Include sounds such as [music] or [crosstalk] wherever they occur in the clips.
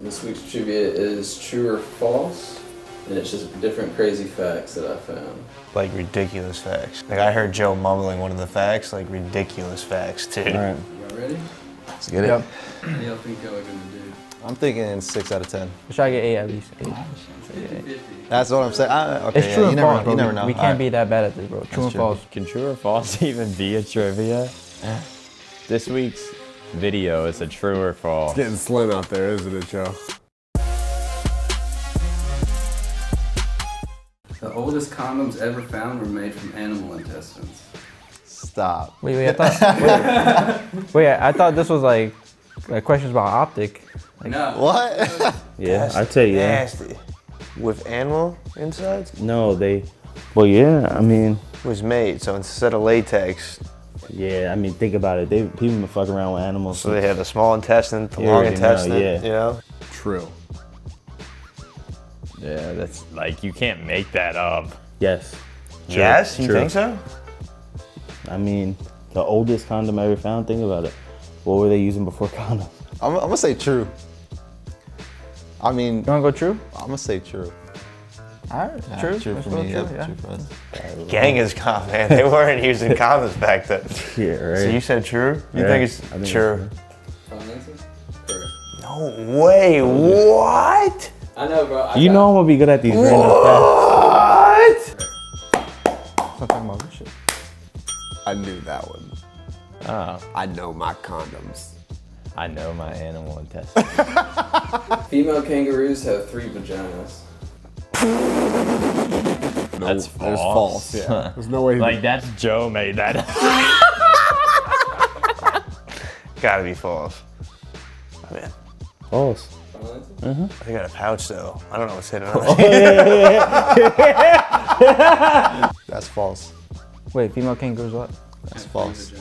This week's trivia is true or false, and it's just different crazy facts that I found. Like ridiculous facts. Like I heard Joe mumbling one of the facts, like ridiculous facts too. All right, Y'all ready? let's get it. Yep. What do y'all think y'all are gonna do? I'm thinking six out of ten. Let's try to get eight at least. Eight. 50-50. That's what I'm saying. I, okay, It's yeah, true you and never, false, know. bro. You never We- know. We All can't right. be that bad at this, bro. True and true. false. Can true or false [laughs] even be a trivia? [laughs] This week's video is a true or false. Getting slim out there, isn't it, Joe? The oldest condoms ever found were made from animal intestines. Stop. Wait, wait, I thought. wait, wait, I thought this was like, like questions about optic. No. What? [laughs] Yeah, I tell you. yeah. Nasty. With animal insides? No, they. Well, yeah. I mean, It Was made, so instead of latex, yeah. I mean, think about it. They people been fucking around with animals. so they have the small intestine, the You long already know, intestine, yeah. you know? True. yeah, that's like you can't make that up. Yes. True, Yes, you true. think so? I mean, the oldest condom I ever found. Think about it. What were they using before [laughs] condoms? I'm, I'm gonna say true. I mean, You wanna go true? I'm gonna say true. All right, Yeah, true. True Let's for me. true, yeah. true for us. Gang is calm, man. They weren't using [laughs] condoms back then. Yeah, right. So you said true? You Yeah, think it's think true? Final answer? Correct. No way. What? I know, bro. I you got- know I'm gonna be good at these random facts. What? Stop about this shit. I knew that one. Oh, I know my condoms. I know my animal [laughs] intestines. Female kangaroos have three vaginas. No, That's There's false. false. Yeah. [laughs] There's no way. like that's Joe made that. [laughs] Gotta be false. Oh, uh-huh. I mean, False. Final answer? they got a pouch though. I don't know what's hidden Oh, on [laughs] it. That's false. Wait, female kangaroos what? That's false.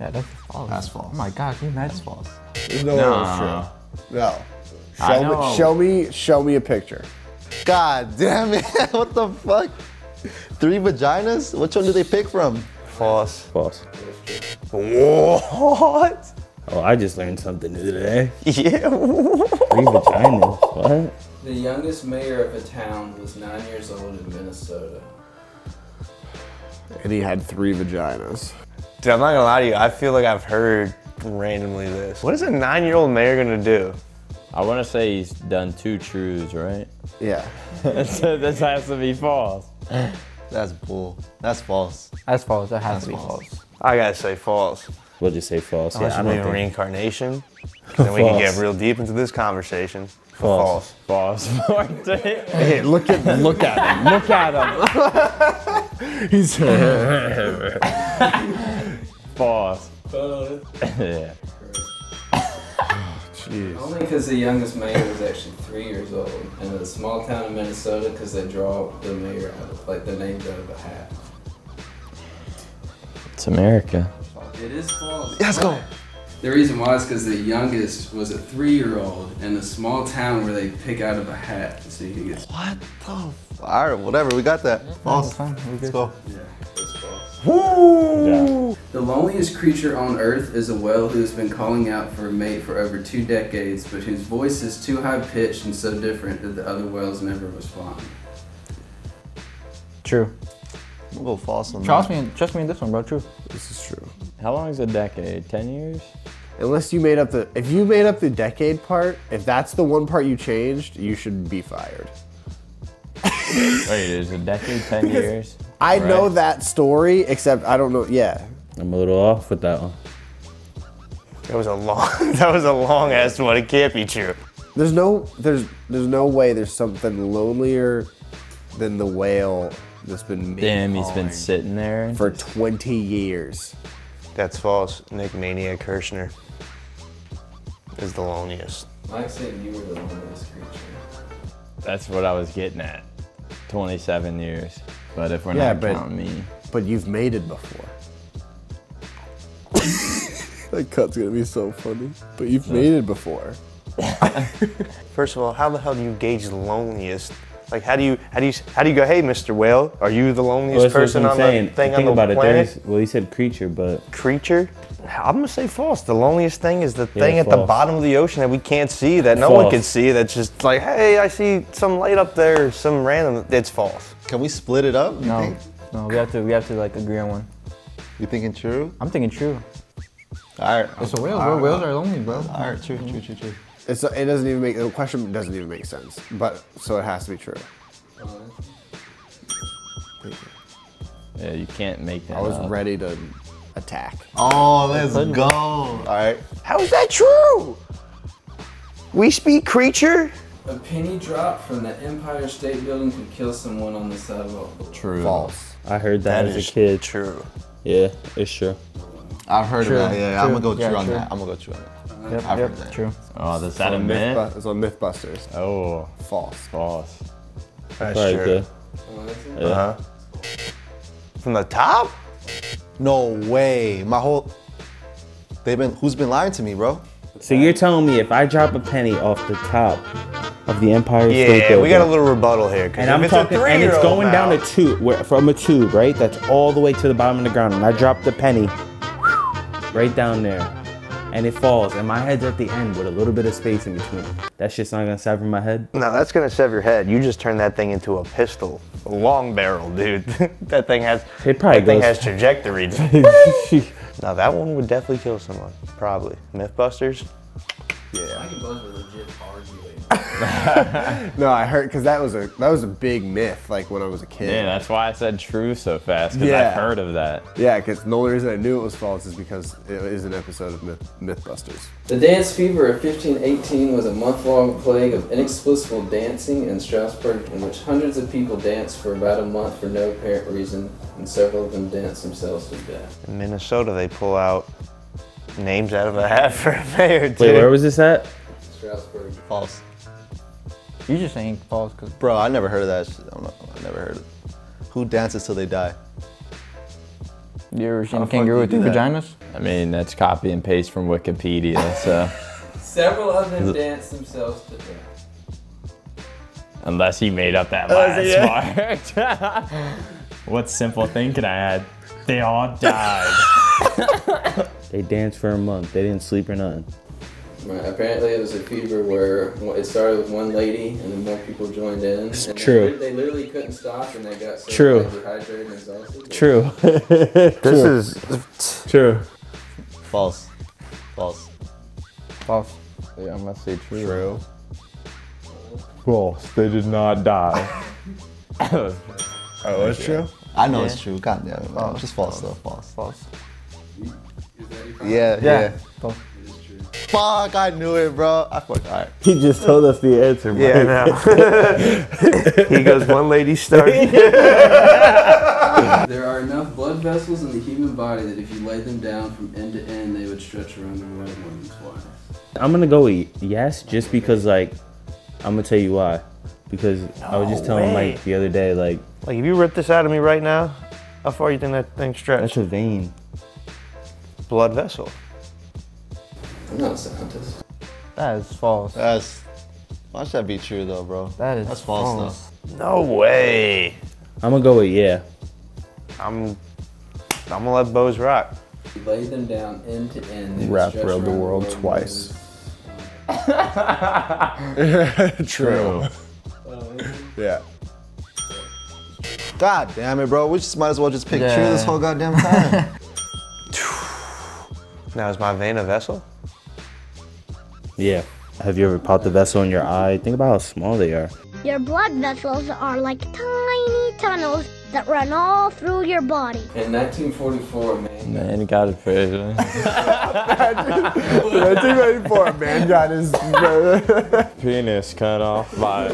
Yeah, that's false. That's false. Oh my god, can you imagine? That's false. There's no, way that's true. No. I Show know. me, show me, show me a picture. God damn it! [laughs] what the fuck? Three vaginas? Which one do they pick from? False. False. What? Oh, I just learned something new today. Yeah. Three vaginas. What? The youngest mayor of a town was nine years old in Minnesota. And he had three vaginas. Dude, I'm not gonna lie to you. I feel like I've heard randomly this. What is a nine-year-old mayor gonna do? I want to say he's done two trues, right? Yeah. [laughs] so this has to be false. That's bull. That's false. That's false. That has That's to be false. false. I gotta say false. We'll just say false. Unless yeah, I you believe don't think reincarnation. Then we can get real deep into this conversation. false. False. False. [laughs] Hey, look at, look at him. Look at him. [laughs] He's. false. Final yeah. Jeez. Only because the youngest mayor was actually three years old, and in a small town in Minnesota, because they draw the mayor out of like the name out of a hat. It's America. It is false. Let's go. The reason why is because the youngest was a three-year-old in a small town where they pick out of a hat, so you can get. What the? F- All right, whatever. We got that. False. Fine, we're Let's go. Yeah, it's false. Yeah. The loneliest creature on Earth is a whale who has been calling out for a mate for over two decades, but whose voice is too high pitched and so different that the other whales never respond. True. We'll go false on Trust that. me, trust me in this one, bro. True. This is true. How long is a decade? Ten years? Unless you made up the, if you made up the decade part, if that's the one part you changed, you should be fired. Wait, is a decade ten [laughs] years? I know that story, except I don't know. Yeah, I'm a little off with that one. That was a long. [laughs] that was a long ass one. It can't be true. there's no, there's, there's no way there's something lonelier than the whale that's been Damn, he's been sitting there. for 20 years. That's false. Nick Maniac Kershner is the loneliest. Mike said you were the loneliest creature. That's what I was getting at. 27 years. But if we're Yeah, not but- counting me, But you've made it before. That cut's gonna be so funny. But you've made it before. [laughs] First of all, how the hell do you gauge the loneliest Like, how do you how do you how do you go? Hey, Mr. Whale, are you the loneliest Well, that's what person I'm on saying. the thing Think on the about it. planet? There's, well, he said creature, but Creature. I'm gonna say false. The loneliest thing is the thing at the false. bottom of the ocean that we can't see, that no one False. can see. That's just like, hey, I see some light up there, some random. It's false. Can we split it up? You no, think? no, we have to we have to like agree on one. You thinking true? I'm thinking true. All right. It's a whale, bro. Whales are lonely, bro. All right. True. True. True. True. It's, it doesn't even make the question doesn't even make sense. But so it has to be true. Yeah, you can't make that I was up. ready to attack. Oh, let's go. All right. How is that true? We speak creature. A penny drop from the Empire State Building could kill someone on the sidewalk. True. False. I heard that, That as is a kid. True. Yeah, it's true. I've heard True, of that. Yeah, yeah, I'm gonna go Yeah, true on true. that. I'm gonna go true on that. Yep, I've yep, heard that. true. Oh, is that a on myth? Mythbu- it's on MythBusters. Oh, False. false. That's Probably true. good. That's it? Yeah. Uh huh. From the top? No way. My whole. They've been. Who's been lying to me, bro? So you're telling me if I drop a penny off the top of the Empire State Yeah, Building, we got a little rebuttal here. and I'm it's talking, and it's three-year-old going down a tube, where, from a tube, right? That's all the way to the bottom of the ground, and I drop the penny right down there, and it falls, and my head's at the end with a little bit of space in between. That shit's not gonna sever my head. No, that's gonna sever your head. You just turned that thing into a pistol, a long barrel, dude. [laughs] that thing has. It probably that thing has trajectory. [laughs] now that one would definitely kill someone. Probably. MythBusters. I [laughs] No, I heard because that was a that was a big myth. Like when I was a kid. Yeah, that's why I said true so fast, because Yeah. I've heard of that. Yeah, because the only reason I knew it was false is because it is an episode of Myth, MythBusters. The dance fever of 1518 was a month-long plague of inexplicable dancing in Strasbourg in which hundreds of people danced for about a month for no apparent reason, and several of them danced themselves to death. In Minnesota, they pull out names out of a hat for a mayor, dude. Wait, where was this at? Strasbourg. False. You just saying false because Bro, I never heard of that. Shit. I'm not, I never heard it. Who dances till they die? you ever seen a kangaroo with two vaginas? I mean, that's copy and paste from Wikipedia, so [laughs] Several of them dance themselves to death. unless he made up that oh, last [laughs] part. [laughs] what simple thing can I add? They all died. They danced for a month. They didn't sleep or nothing. Right, apparently, it was a fever where it started with one lady, and then more people joined in. It's and true. They, they literally couldn't stop, and they got so True. dehydrated and exhausted. True. [laughs] This is. True. False. False. False. yeah, I must say true. False. They did not die. [laughs] Oh, that's true. I know it's true. God damn it, man. Just false though. False. False. Yeah, yeah. Yeah. False. Fuck, I knew it, bro. I fuck. All right. He just told us the answer, bro. Yeah, I [laughs] know. he goes, one lady started. [laughs] There are enough blood vessels in the human body that if you laid them down from end to end, they would stretch around the world more than twice. I'm gonna go with yes, just because like I'm gonna tell you why. Because I was just telling way. Mike the other day, like like, if you rip this out of me right now, how far you think that thing that's stretched? a vein. Blood vessel. I'm not a scientist. That is false. That's. Why should that be true though, bro? That is That's false, No way. I'm gonna go with yeah. I'm. I'm gonna let Boze rock. Lay them down end to end, they would Wrap around the around world more twice. than- [laughs] True. [laughs] Yeah. God damn it, bro. We just might as well just pick true Yeah. this whole goddamn time. [laughs] Now, is my vein a vessel? Yeah. Have you ever popped a vessel in your eye? Think about how small they are. Your blood vessels are like tiny tunnels that run all through your body. In 1944, man. Man, you got it crazy. 1994, [laughs] a man got his. [laughs] Penis cut off by.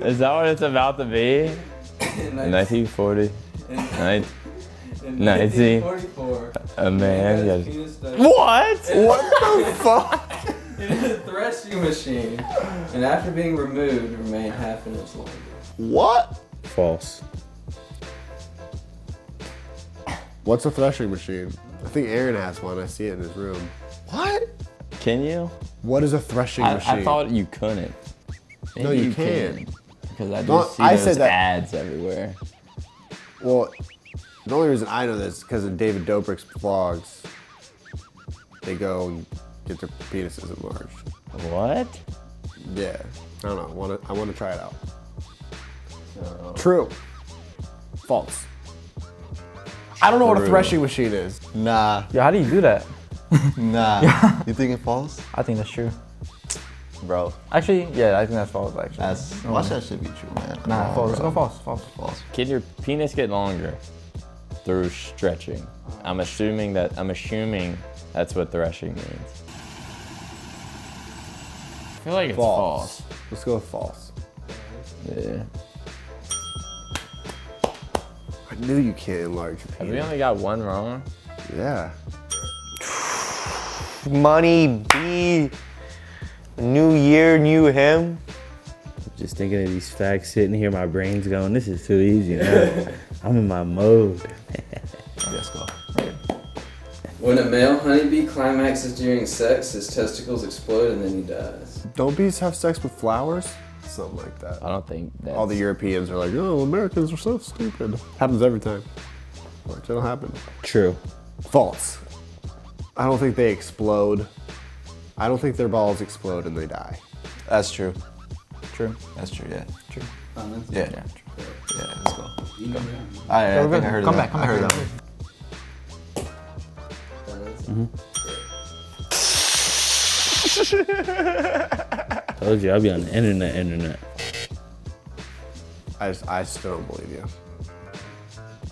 Is that what it's about to be? In 1940. 19. 1944, A man got his penis What? what the [laughs] fuck? In a threshing machine, and after being removed, remained half an inch longer. what? False. What's a threshing machine? I think Aaron has one. I see it in his room. What? Can you? What is a threshing I, machine? I thought you couldn't. no, Maybe you can. Because I just No, see I those said that- ads everywhere. Well, the only reason I know this is because in David Dobrik's vlogs, they go and get their penises enlarged. What? Yeah, I don't know. Want to? I want to try it out. Oh. True. False. I don't know what a True. threshing machine is. Nah, Yeah, how do you do that? [laughs] nah. you think it falls? I think that's true. Bro, Actually, yeah, I think that's false. Actually, that's, watch that shit be true, man. Come nah, on, false. Let's bro. go false. False. False. Can your penis get longer through stretching? I'm assuming that I'm assuming that's what threshing means. I feel like it's false. Let's go with false. Yeah. I knew you can't enlarge your penis. Have we only got one wrong? Yeah. Money B. New year, new him. Just thinking of these facts sitting here, my brain's going, this is too easy now. I'm in my mode. [laughs] Let's go. When a male honeybee climaxes during sex, his testicles explode and then he dies. Don't bees have sex with flowers? Something like that. I don't think that's All the Europeans are like, oh, Americans are so stupid. Happens every time. Which it'll happen. True. False. I don't think they explode. I don't think their balls explode and they die. That's true. True. That's true, yeah. True. Yeah. Yeah. Yeah, let's go. I, I Go, think. I heard Come that. back, come I heard back, that. Mm-hmm. [laughs] Told you I'll be on the internet, internet. I, just, I still don't believe you.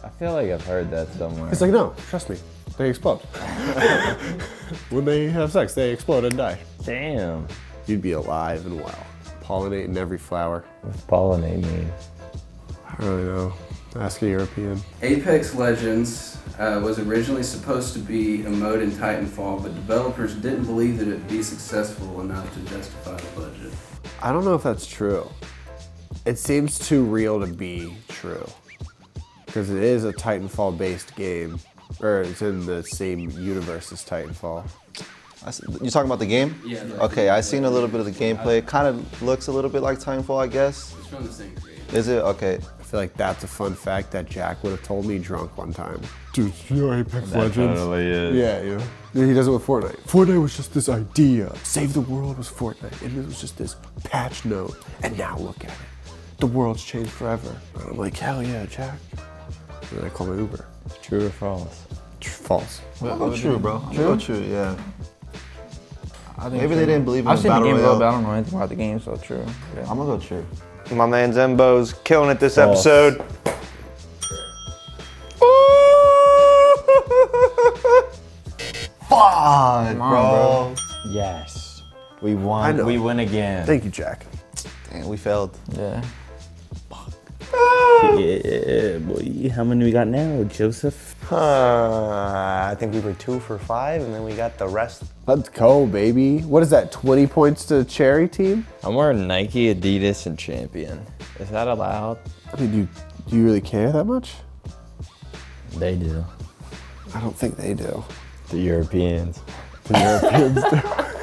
I feel like I've heard that somewhere. It's like, no, trust me. They explode. [laughs] when they have sex, they explode and die. Damn. You'd be alive and well. Pollinating every flower. What's pollinate mean? I don't really know. Ask a European. Apex Legends uh, was originally supposed to be a mode in Titanfall, but developers didn't believe that it'd be successful enough to justify the budget. I don't know if that's true. It seems too real to be true. Because it is a Titanfall based game. Or it's in the same universe as Titanfall. I s- You talking about the game? Yeah. Okay, I seen a little bit of the gameplay. It kind of looks a little bit like Titanfall, I guess. It's from the same creator. Is it? Okay. I feel like that's a fun fact that Jack would have told me drunk one time. Dude, you know Apex That totally is. Yeah, yeah. He does it with Fortnite. Fortnite was just this idea. Save the world was Fortnite. And it was just this patch note. And now look at it. The world's changed forever. And I'm like, hell yeah, Jack. And then I call my Uber. True or false? Tr- False. I'll go true, bro. I'll true, yeah. I think Maybe they didn't believe in I've the seen the game a little royale. bit. I don't know anything about the game, so true. Yeah. I'm gonna go true. My man Zembo's killing it this False. episode. Fuck, bro. Yes. We won. We win again. Thank you, Jack. Damn, we failed. Yeah. Ah! Yeah, boy. How many we got now, Joseph? Uh, I think we were two for five, and then we got the rest. Let's go, baby. What is that, 20 points to the cherry team? I'm wearing Nike, Adidas, and Champion. Is that allowed? I mean, do you, do you really care that much? They do. I don't think they do. The Europeans. The Europeans do. [laughs]